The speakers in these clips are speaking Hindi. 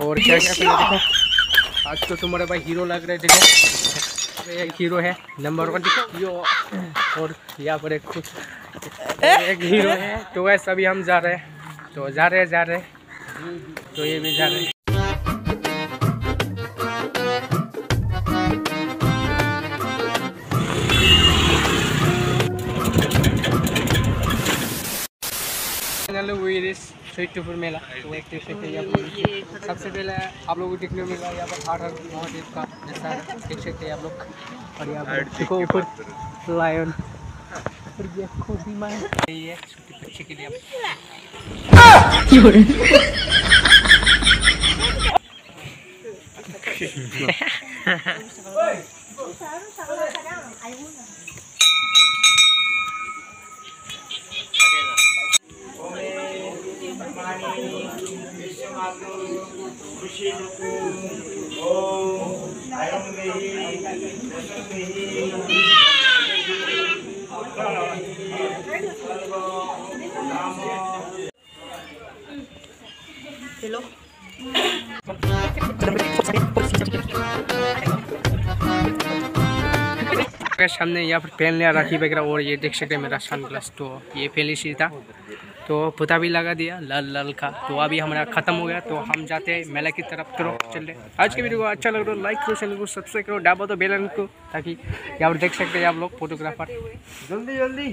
और क्या क्या देखो, आज तो तुम्हारे भाई हीरो लग रहे देखो एक हीरो है नंबर वन देखो। और यहाँ पर एक एक हीरो है तो वैसे अभी हम जा रहे हैं। तो जा रहे हैं, जा रहे हैं। तो ये भी जा रहे हैं। चिट्टूपुर मेला तो एक देख सकते हैं पर सबसे पहले आप लोगों को देखने को मिला यहाँ पर हर हर महादेव का जैसा देख सकते हैं आप लोग। और यहाँ पर देखो ऊपर लायन और ये खोदी माँ ये है छोटे बच्चे के लिए आप सामने यहाँ पर पेन लिया राखी वगैरह और ये देख सकते हैं मेरा सन ग्लास तो ये पहले से था। तो पुता भी लगा दिया लाल लाल का तो अभी हमारा खत्म हो गया तो हम जाते हैं मेला की तरफ़। तो चल रहे आज के वीडियो को अच्छा लग रहा है लाइक करो चैनल को सब्सक्राइब करो डाबो तो बेल आइकन को ताकि यहाँ पर देख सकते हैं आप लोग फोटोग्राफर जल्दी जल्दी।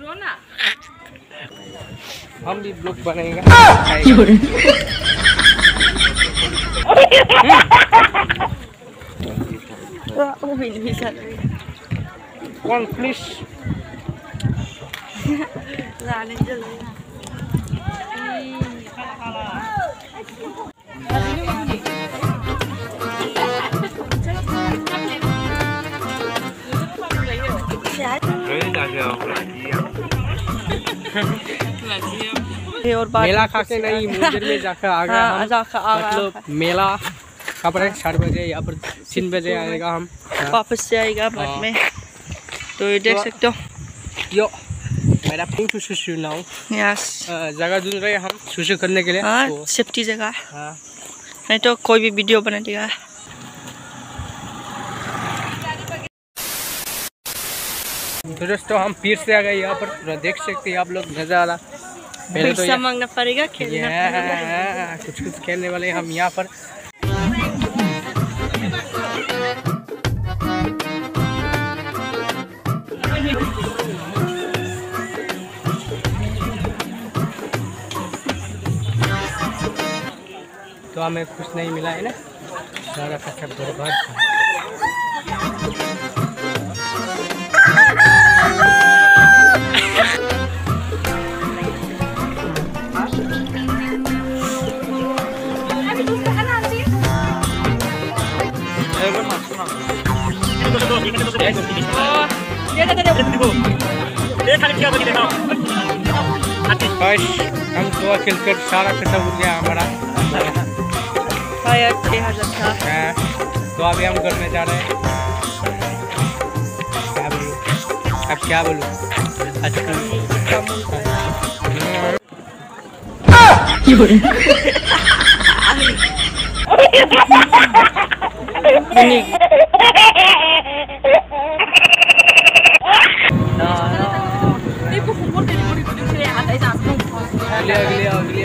रोना। हम भी ब्लॉग बनाएगा। वन प्लीज़ जाने और मेला खा के नहीं मंदिर में जाकर आ गया हाँ, हम। आ गया मतलब मेला कब है चार बजे या फिर तीन बजे आएगा हम। वापस से आएगा बाद हाँ। में। तो ये देख तो- सकते हो। यो मेरा पिंक सुशु नाउ यस जगह ढूंढ रहे हम सुशु करने के लिए। हाँ तो, सेफ्टी जगह। हाँ। नहीं तो कोई भी वीडियो बना देगा। तो दोस्तों हम फिर से आ गए यहाँ पर। पूरा देख सकते हैं आप लोग नज़ारा पहले तो मांगना पड़ेगा खेलना कुछ कुछ खेलने वाले हम यहाँ पर। तो हमें कुछ नहीं मिला, है ना? सारा पैसा बर्बाद था। बस, हम दुआ खेलकर सारा पैसा उड़ गया हमारा। आया छः हज़ार था है तो अभी हम घर में जा रहे हैं। क्या बोलूँ? अब क्या बोलूँ? आजकल अगले अगले अगले।